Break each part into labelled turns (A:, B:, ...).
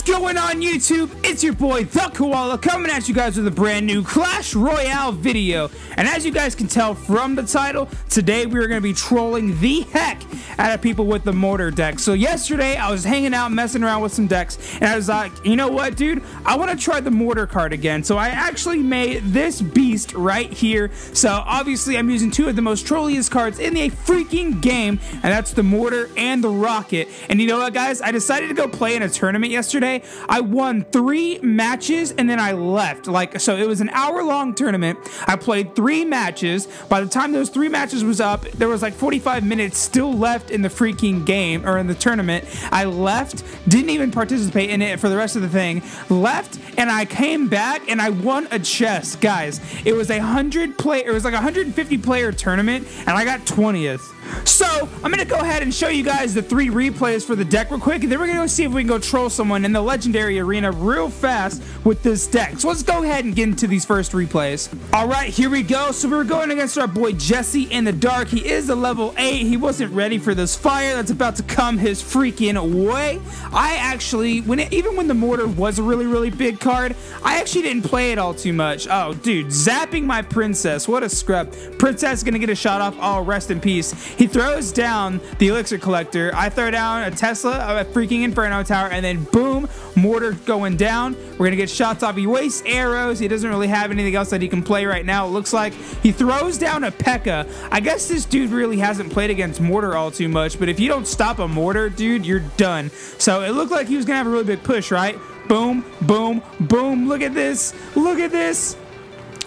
A: What's going on YouTube? It's your boy The Koala coming at you guys with a brand new Clash Royale video. And as you guys can tell from the title, today we are going to be trolling the heck out of people with the mortar deck. So yesterday I was hanging out messing around with some decks and I was like, you know what dude? I want to try the mortar card again. So I actually made this beast right here. So obviously I'm using two of the most trolliest cards in the freaking game and that's the mortar and the rocket. And you know what guys? I decided to go play in a tournament yesterday I won three matches and then I left. Like, so it was an hour long tournament. I played three matches. By the time those three matches was up, there was like 45 minutes still left in the freaking game or in the tournament. I left, didn't even participate in it for the rest of the thing, left, and I came back and I won a chest, Guys, it was a 100 play, it was like a 150 player tournament and I got 20th. So, I'm to go ahead and show you guys the three replays for the deck real quick, and then we're to go see if we can go troll someone in the Legendary Arena real fast with this deck. So let's go ahead and get into these first replays. Alright, here we go. So we're going against our boy Jesse in the dark. He is a level 8. He wasn't ready for this fire that's about to come his freaking way. I actually, when it, even when the mortar was a really, really big card, I actually didn't play it all too much. Oh, dude, zapping my princess. What a scrub. Princess to get a shot off. Oh, rest in peace. He throws down the elixir collector. I throw down a Tesla, a freaking Inferno Tower, and then boom, mortar going down. We're gonna get shots off. He wastes arrows. He doesn't really have anything else that he can play right now. It looks like he throws down a P.E.K.K.A. I guess this dude really hasn't played against mortar all too much, but if you don't stop a mortar, dude, you're done. So it looked like he was gonna have a really big push, right? Boom, boom, boom. Look at this. Look at this.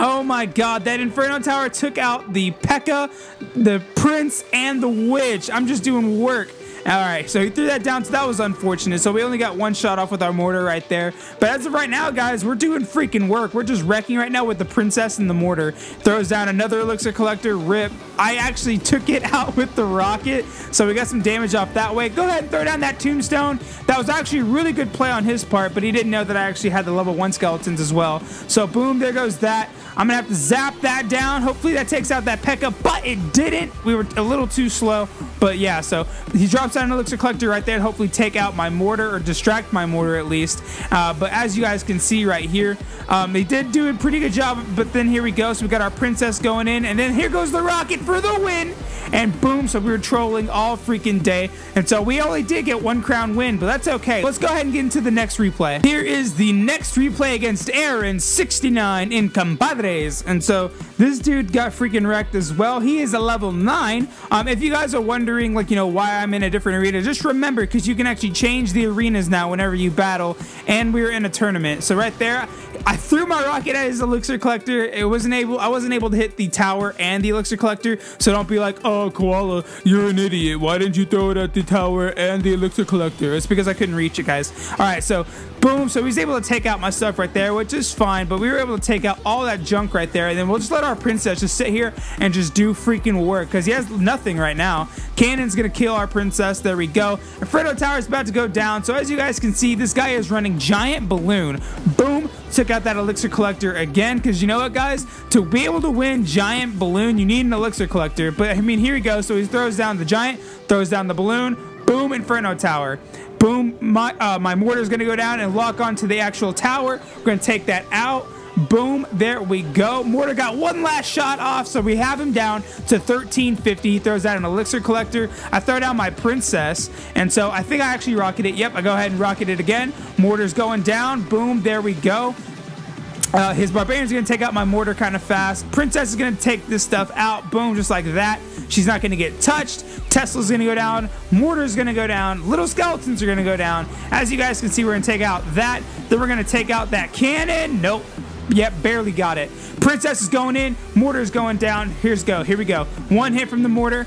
A: Oh my god, that Inferno Tower took out the P.E.K.K.A., the Prince, and the Witch. I'm just doing work. Alright, so he threw that down, so that was unfortunate. So we only got one shot off with our mortar right there. But as of right now, guys, we're doing freaking work. We're just wrecking right now with the princess and the mortar. Throws down another elixir collector, rip. I actually took it out with the rocket, so we got some damage off that way. Go ahead and throw down that tombstone. That was actually a really good play on his part, but he didn't know that I actually had the level 1 skeletons as well. So boom, there goes that. I'm to have to zap that down. Hopefully that takes out that P.E.K.K.A., but it didn't. We were a little too slow, but yeah, so he drops down an elixir collector right there hopefully take out my mortar or distract my mortar at least. Uh, but as you guys can see right here, um, they did do a pretty good job, but then here we go. So we got our princess going in, and then here goes the rocket for the win and boom, so we were trolling all freaking day. And so we only did get one crown win, but that's okay. Let's go ahead and get into the next replay. Here is the next replay against Aaron, 69 in And so this dude got freaking wrecked as well. He is a level 9. Um, if you guys are wondering, like, you know, why I'm in a different arena, just remember, because you can actually change the arenas now whenever you battle, and we're in a tournament. So right there, I threw my rocket at his elixir collector. It wasn't able, I wasn't able to hit the tower and the elixir collector, so don't be like, oh, Oh, Koala, you're an idiot. Why didn't you throw it at the tower and the elixir collector? It's because I couldn't reach it, guys. All right, so boom. So he's able to take out my stuff right there, which is fine. But we were able to take out all that junk right there. And then we'll just let our princess just sit here and just do freaking work because he has nothing right now. Cannon's going to kill our princess. There we go. Inferno Tower is about to go down. So as you guys can see, this guy is running giant balloon. Boom. Took out that elixir collector again because you know what, guys? To be able to win giant balloon, you need an elixir collector. But I mean, here he goes. So he throws down the giant, throws down the balloon, boom, Inferno Tower. Boom, my, uh, my mortar is going to go down and lock onto the actual tower. We're to take that out. Boom, there we go. Mortar got one last shot off, so we have him down to 1350. He throws out an elixir collector. I throw down my princess, and so I think I actually rocket it. Yep, I go ahead and rocket it again. Mortar's going down. Boom, there we go. Uh, his barbarian's gonna take out my mortar kind of fast. Princess is gonna take this stuff out. Boom, just like that. She's not gonna get touched. Tesla's gonna go down. Mortar's gonna go down. Little skeletons are gonna go down. As you guys can see, we're gonna take out that. Then we're gonna take out that cannon. Nope. Yep, barely got it. Princess is going in. Mortar's going down. Here's go. Here we go. One hit from the mortar.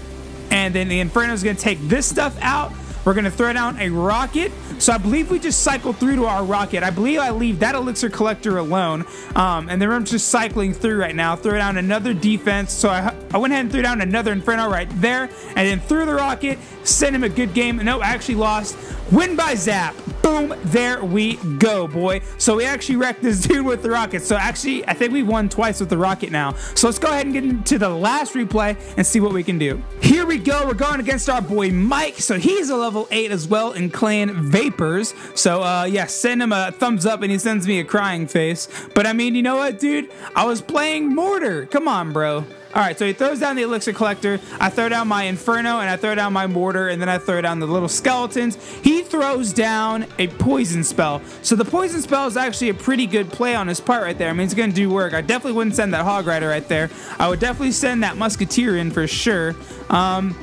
A: And then the Inferno is gonna take this stuff out. We're going to throw down a rocket. So I believe we just cycle through to our rocket. I believe I leave that elixir collector alone. Um, and then I'm just cycling through right now. Throw down another defense. So I, I went ahead and threw down another Inferno right there. And then threw the rocket. Sent him a good game. No, I actually lost. Win by zap. Boom, there we go, boy. So we actually wrecked this dude with the rocket. So actually, I think we won twice with the rocket now. So let's go ahead and get into the last replay and see what we can do. Here we go. We're going against our boy Mike. So he's a level 8 as well in Clan Vapors. So uh, yeah, send him a thumbs up and he sends me a crying face. But I mean, you know what, dude? I was playing Mortar. Come on, bro. All right, so he throws down the elixir collector. I throw down my inferno and I throw down my mortar and then I throw down the little skeletons. He throws down a poison spell. So the poison spell is actually a pretty good play on his part right there. I mean, it's going to do work. I definitely wouldn't send that hog rider right there. I would definitely send that musketeer in for sure. Um,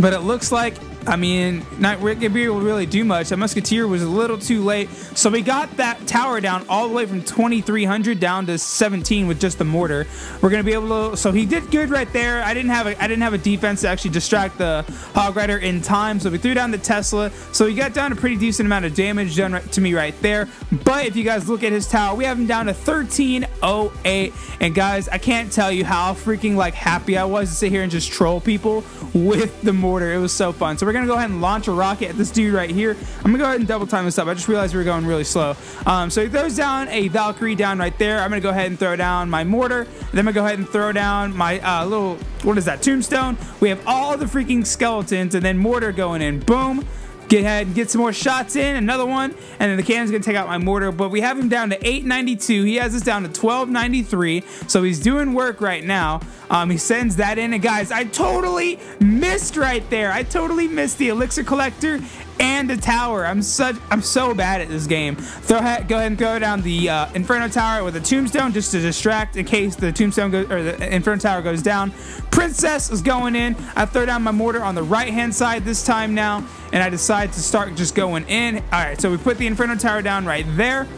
A: but it looks like I mean, not Gabriel will really do much. That Musketeer was a little too late. So we got that tower down all the way from 2,300 down to 17 with just the mortar. We're gonna be able to. So he did good right there. I didn't have a I didn't have a defense to actually distract the Hog Rider in time. So we threw down the Tesla. So he got down a pretty decent amount of damage done right, to me right there. But if you guys look at his tower, we have him down to 1308. And guys, I can't tell you how freaking like happy I was to sit here and just troll people with the mortar. It was so fun. So we're going to go ahead and launch a rocket at this dude right here. I'm going to go ahead and double time this up. I just realized we were going really slow. Um, so he throws down a Valkyrie down right there. I'm going to go ahead and throw down my mortar. Then I'm going to go ahead and throw down my uh, little, what is that, tombstone. We have all the freaking skeletons and then mortar going in. Boom get ahead and get some more shots in, another one, and then the cannon's gonna take out my mortar, but we have him down to 892. He has us down to 1293, so he's doing work right now. Um, he sends that in, and guys, I totally missed right there. I totally missed the elixir collector and the tower. I'm such I'm so bad at this game. Throw go ahead and throw down the uh, Inferno Tower with a tombstone just to distract in case the tombstone or the Inferno Tower goes down. Princess is going in. I throw down my mortar on the right hand side this time now, and I decide to start just going in. All right, so we put the Inferno Tower down right there.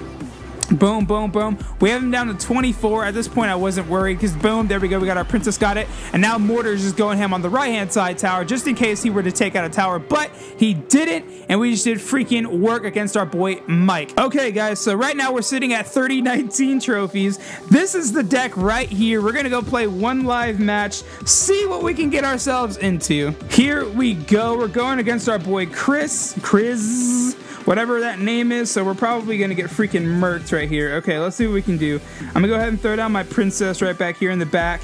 A: Boom, boom, boom. We have him down to 24. At this point, I wasn't worried because boom, there we go. We got our princess got it. And now Mortar's just going him on the right-hand side tower just in case he were to take out a tower. But he didn't, and we just did freaking work against our boy Mike. Okay, guys, so right now we're sitting at 3019 trophies. This is the deck right here. We're going to go play one live match, see what we can get ourselves into. Here we go. We're going against our boy Chris. Chris whatever that name is. So we're probably to get freaking murked right here. Okay, let's see what we can do. I'm to go ahead and throw down my princess right back here in the back.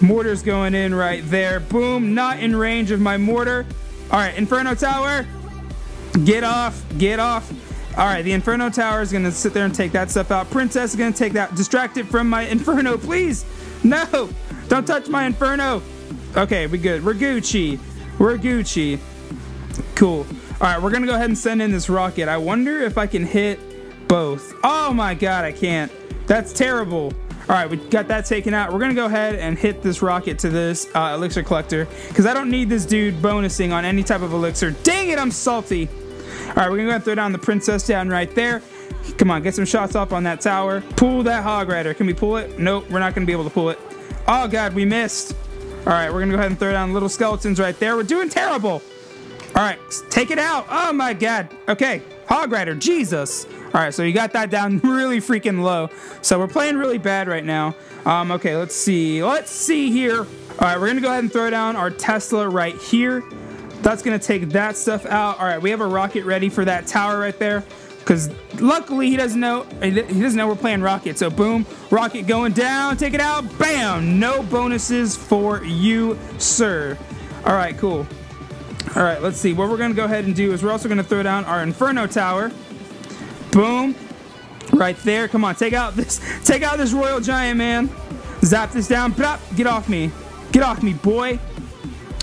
A: Mortar's going in right there. Boom, not in range of my mortar. All right, Inferno Tower. Get off, get off. All right, the Inferno Tower is to sit there and take that stuff out. Princess is to take that. Distract it from my Inferno, please. No, don't touch my Inferno. Okay, we good. We're Gucci. We're Gucci. Cool. All right, we're gonna go ahead and send in this rocket. I wonder if I can hit both. Oh my God, I can't. That's terrible. All right, we got that taken out. We're gonna go ahead and hit this rocket to this uh, elixir collector because I don't need this dude bonusing on any type of elixir. Dang it, I'm salty. All right, we're gonna go throw down the princess down right there. Come on, get some shots off on that tower. Pull that hog rider. Can we pull it? Nope, we're not gonna be able to pull it. Oh God, we missed. All right, we're gonna go ahead and throw down little skeletons right there. We're doing terrible. All right, take it out. Oh my God. Okay, Hog Rider, Jesus. All right, so you got that down really freaking low. So we're playing really bad right now. Um, okay, let's see. Let's see here. All right, we're gonna go ahead and throw down our Tesla right here. That's gonna take that stuff out. All right, we have a rocket ready for that tower right there. Because luckily he doesn't know he doesn't know we're playing rocket. So boom, rocket going down, take it out, bam! No bonuses for you, sir. All right, cool. All right, let's see. What we're going to go ahead and do is we're also going to throw down our Inferno Tower. Boom. Right there. Come on, take out this take out this Royal Giant, man. Zap this down. Get off me. Get off me, boy.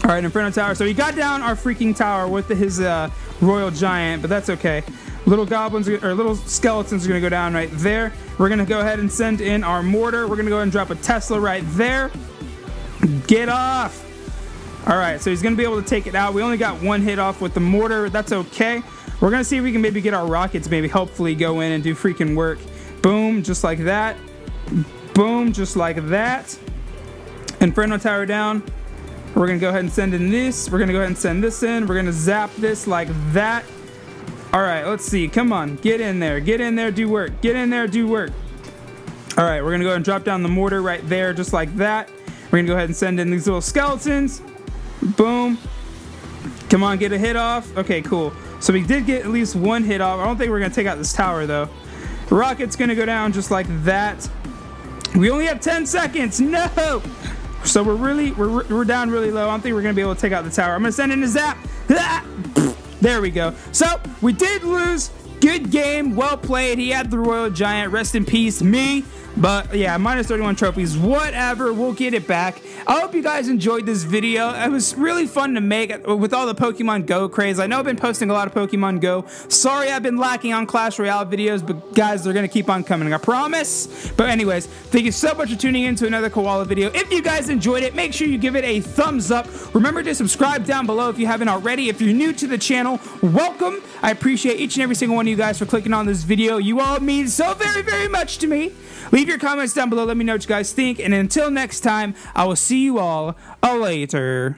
A: All right, Inferno Tower. So he got down our freaking tower with his uh, Royal Giant, but that's okay. Little goblins or little skeletons are going to go down right there. We're going to go ahead and send in our mortar. We're going to go ahead and drop a Tesla right there. Get off. All right, so he's going to be able to take it out. We only got one hit off with the mortar. That's okay. We're going to see if we can maybe get our rockets maybe hopefully go in and do freaking work. Boom, just like that. Boom, just like that. Inferno Tower down. We're going to go ahead and send in this. We're going to go ahead and send this in. We're going to zap this like that. All right, let's see. Come on, get in there. Get in there, do work. Get in there, do work. All right, we're going to go ahead and drop down the mortar right there just like that. We're going to go ahead and send in these little skeletons. Boom. Come on, get a hit off. Okay, cool. So we did get at least one hit off. I don't think we're going to take out this tower, though. Rocket's going to go down just like that. We only have 10 seconds. No! So we're really, we're, we're down really low. I don't think we're going to be able to take out the tower. I'm going to send in a zap. There we go. So we did lose. Good game. Well played. He had the Royal Giant. Rest in peace, me. But yeah, minus 31 trophies, whatever, we'll get it back. I hope you guys enjoyed this video. It was really fun to make with all the Pokemon Go craze. I know I've been posting a lot of Pokemon Go. Sorry I've been lacking on Clash Royale videos, but guys, they're going to keep on coming, I promise. But anyways, thank you so much for tuning in to another Koala video. If you guys enjoyed it, make sure you give it a thumbs up. Remember to subscribe down below if you haven't already. If you're new to the channel, welcome. I appreciate each and every single one of you guys for clicking on this video. You all mean so very, very much to me. Leave your comments down below. Let me know what you guys think. And until next time, I will see you all later.